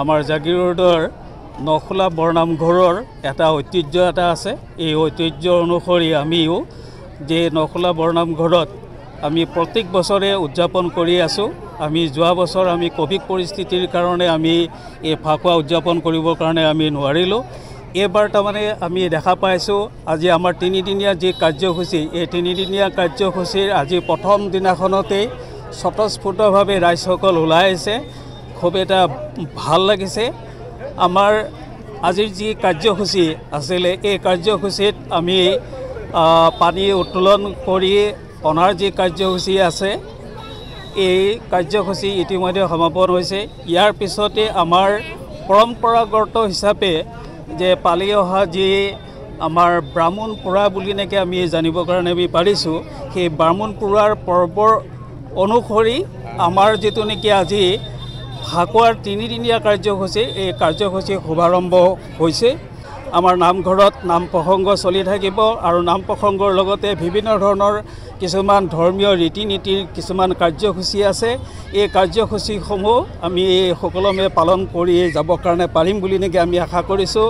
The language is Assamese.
আমাৰ জাগিৰোডৰ নখোলা বৰনামঘৰৰ এটা ঐতিহ্য এটা আছে। এই ঐতিহ্য অনুসৰি আমিও যে নখোলা বৰনামঘৰত আমি প্ৰত্যেক বছৰে উদযাপন কৰি আছোঁ। আমি যোৱা বছৰ আমি ক'ভিড পৰিস্থিতিৰ কাৰণে আমি এই ফাকুৱা উদযাপন কৰিবৰ কাৰণে আমি নোৱাৰিলোঁ। এইবাৰ তাৰমানে আমি দেখা পাইছোঁ আজি আমাৰ তিনিদিনীয়া যি কাৰ্যসূচী এই তিনিদিনীয়া কাৰ্যসূচীৰ আজি প্ৰথম দিনাখনতেই স্বতঃস্ফূৰ্তভাৱে ৰাইজসকল ওলাই আহিছে। খুব এটা ভাল লাগিছে। আমাৰ আজিৰ যি কাৰ্যসূচী আছিলে এই কাৰ্যসূচীত আমি পানী উত্তোলন কৰি অনাৰ যি কাৰ্যসূচী আছে এই কাৰ্যসূচী ইতিমধ্যে সমাপন হৈছে। ইয়াৰ পিছতে আমাৰ পৰম্পৰাগত হিচাপে যে পালি অহা যি আমাৰ ব্ৰাহ্মণ পুৰা বুলি নেকি আমি জানিবৰ কাৰণে আমি পাৰিছোঁ সেই ব্ৰাহ্মণ পুৰাৰ পৰ্বৰ অনুসৰি আমাৰ যিটো নেকি আজি ফাকুৱাৰ তিনিদিনীয়া কাৰ্যসূচী এই কাৰ্যসূচী শুভাৰম্ভ হৈছে। আমাৰ নামঘৰত নাম প্ৰসংগ চলি থাকিব আৰু নাম প্ৰসংগৰ লগতে বিভিন্ন ধৰণৰ কিছুমান ধৰ্মীয় ৰীতি নীতিৰ কিছুমান কাৰ্যসূচী আছে। এই কাৰ্যসূচীসমূহ আমি সুকলমে পালন কৰি যাবৰ কাৰণে পাৰিম বুলি নেকি আমি আশা কৰিছোঁ।